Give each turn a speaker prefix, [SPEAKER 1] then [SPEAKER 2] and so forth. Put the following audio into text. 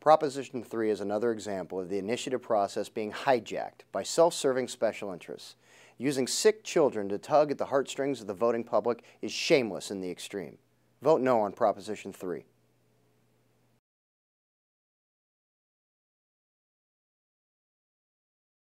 [SPEAKER 1] Proposition 3 is another example of the initiative process being hijacked by self-serving special interests. Using sick children to tug at the heartstrings of the voting public is shameless in the extreme. Vote no on Proposition 3.